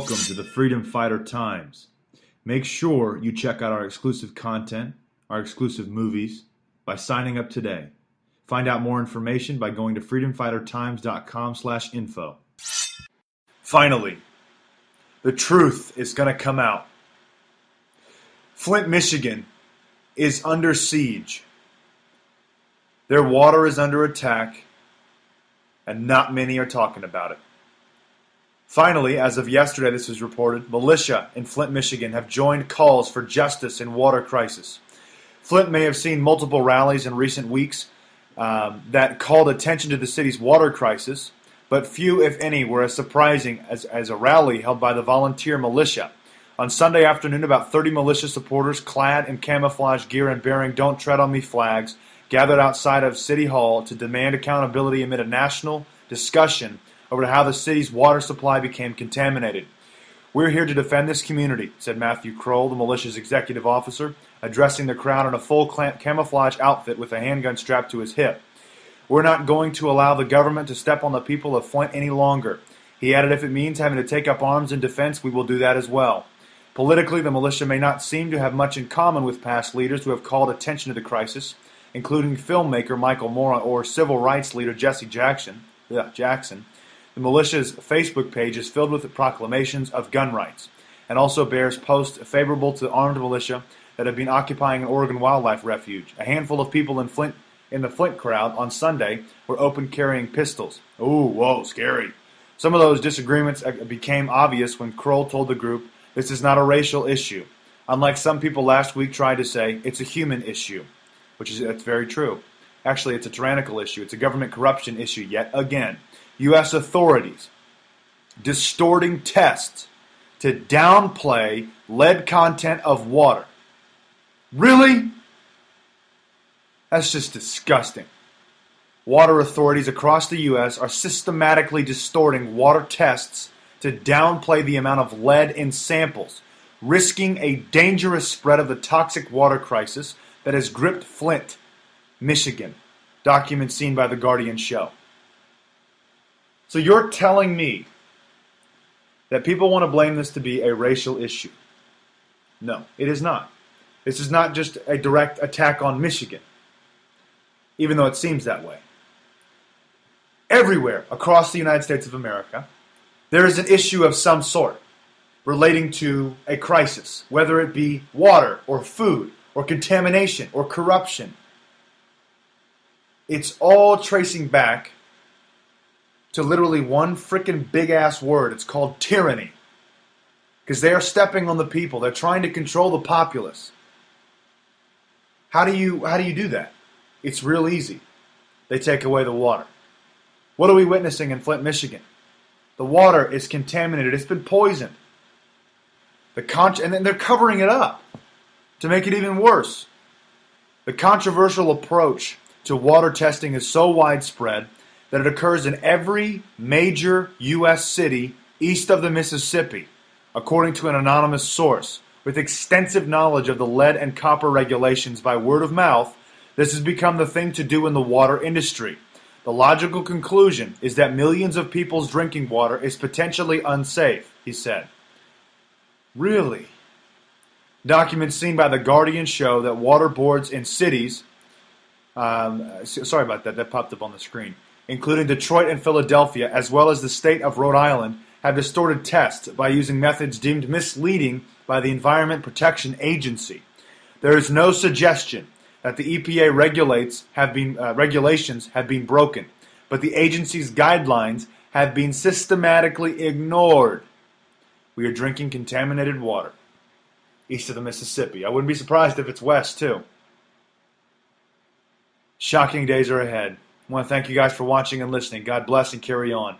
Welcome to the Freedom Fighter Times. Make sure you check out our exclusive content, our exclusive movies, by signing up today. Find out more information by going to freedomfightertimes.com/info. Finally, the truth is going to come out. Flint, Michigan is under siege. Their water is under attack, and not many are talking about it. Finally, as of yesterday, this was reported, militia in Flint, Michigan have joined calls for justice in water crisis. Flint may have seen multiple rallies in recent weeks um, that called attention to the city's water crisis, but few, if any, were as surprising as, as a rally held by the volunteer militia. On Sunday afternoon, about 30 militia supporters, clad in camouflage gear and bearing Don't Tread on Me flags, gathered outside of City Hall to demand accountability amid a national discussion over to how the city's water supply became contaminated. We're here to defend this community, said Matthew Kroll, the militia's executive officer, addressing the crowd in a full camouflage outfit with a handgun strapped to his hip. We're not going to allow the government to step on the people of Flint any longer. He added, if it means having to take up arms in defense, we will do that as well. Politically, the militia may not seem to have much in common with past leaders who have called attention to the crisis, including filmmaker Michael Moore or civil rights leader Jesse Jackson. Yeah, Jackson. The militia's Facebook page is filled with proclamations of gun rights and also bears posts favorable to armed militia that have been occupying an Oregon wildlife refuge. A handful of people in Flint in the Flint crowd on Sunday were open carrying pistols. Ooh, whoa, scary. Some of those disagreements became obvious when Kroll told the group this is not a racial issue. Unlike some people last week tried to say, it's a human issue, which is that's very true. Actually, it's a tyrannical issue. It's a government corruption issue yet again. U.S. authorities distorting tests to downplay lead content of water. Really? That's just disgusting. Water authorities across the U.S. are systematically distorting water tests to downplay the amount of lead in samples, risking a dangerous spread of the toxic water crisis that has gripped Flint, Michigan, documents seen by The Guardian show. So you're telling me that people want to blame this to be a racial issue. No, it is not. This is not just a direct attack on Michigan, even though it seems that way. Everywhere across the United States of America, there is an issue of some sort relating to a crisis, whether it be water or food or contamination or corruption. It's all tracing back to literally one freaking big ass word. It's called tyranny. Because they are stepping on the people. They're trying to control the populace. How do you how do you do that? It's real easy. They take away the water. What are we witnessing in Flint, Michigan? The water is contaminated. It's been poisoned. The con- and then they're covering it up to make it even worse. The controversial approach to water testing is so widespread that it occurs in every major U.S. city east of the Mississippi, according to an anonymous source. With extensive knowledge of the lead and copper regulations by word of mouth, this has become the thing to do in the water industry. The logical conclusion is that millions of people's drinking water is potentially unsafe, he said. Really? Documents seen by The Guardian show that water boards in cities, um, sorry about that, that popped up on the screen including Detroit and Philadelphia, as well as the state of Rhode Island, have distorted tests by using methods deemed misleading by the Environment Protection Agency. There is no suggestion that the EPA regulates have been, uh, regulations have been broken, but the agency's guidelines have been systematically ignored. We are drinking contaminated water east of the Mississippi. I wouldn't be surprised if it's west, too. Shocking days are ahead. I want to thank you guys for watching and listening. God bless and carry on.